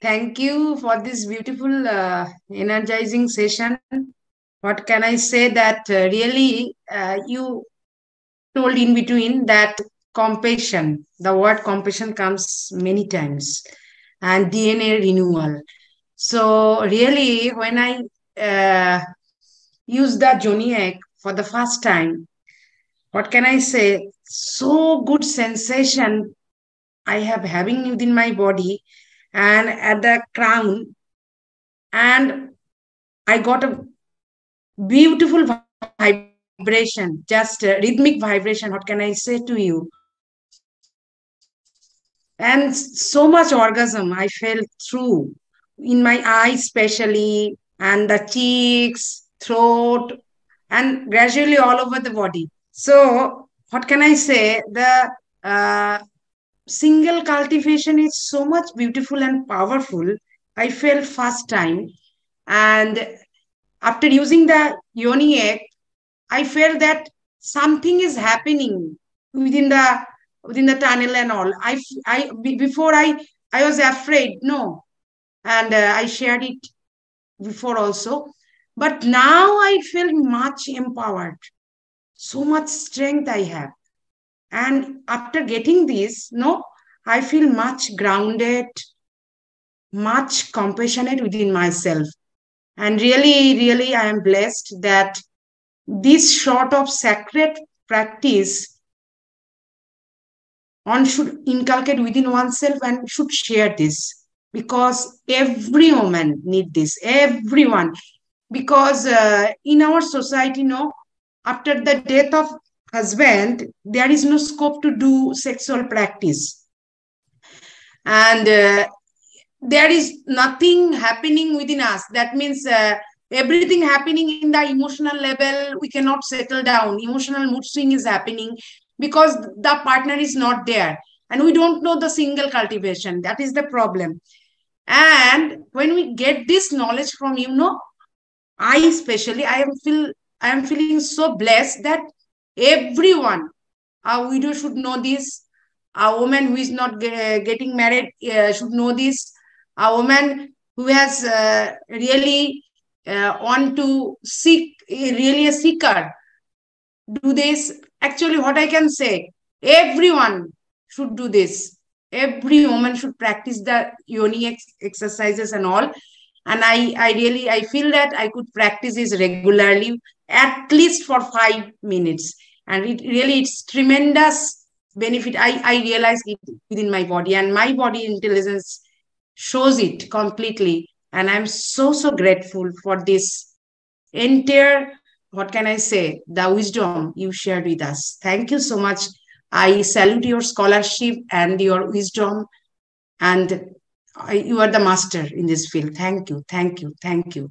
Thank you for this beautiful, uh, energizing session. What can I say that uh, really uh, you told in between that compassion, the word compassion comes many times, and DNA renewal. So, really, when I uh, use the yoni egg for the first time, what can I say? So good sensation I have having within my body and at the crown and I got a beautiful vibration, just rhythmic vibration. What can I say to you? And so much orgasm I felt through in my eyes, especially, and the cheeks, throat, and gradually all over the body. So, what can I say? The uh, single cultivation is so much beautiful and powerful. I felt first time, and after using the yoni egg, I felt that something is happening within the within the tunnel and all. I I before I I was afraid. No, and uh, I shared it before also, but now I feel much empowered so much strength I have. And after getting this, no, I feel much grounded, much compassionate within myself. And really, really, I am blessed that this sort of sacred practice one should inculcate within oneself and should share this because every woman need this everyone because uh, in our society no after the death of husband there is no scope to do sexual practice. And uh, there is nothing happening within us. That means uh, everything happening in the emotional level we cannot settle down. Emotional mood swing is happening because the partner is not there. And we don't know the single cultivation. That is the problem. And when we get this knowledge from you know i especially i am feel I am feeling so blessed that everyone, a widow should know this, a woman who is not getting married uh, should know this, a woman who has uh, really uh, want to seek, really a seeker, do this. Actually, what I can say, everyone should do this. Every woman should practice the yoni ex exercises and all and i i really i feel that i could practice this regularly at least for 5 minutes and it really it's tremendous benefit. I i realize it within my body and my body intelligence shows it completely. And i'm so so grateful for this entire what can i say the wisdom you shared with us. Thank you so much. I salute your scholarship and your wisdom. And you are the master in this field. Thank you, thank you, thank you.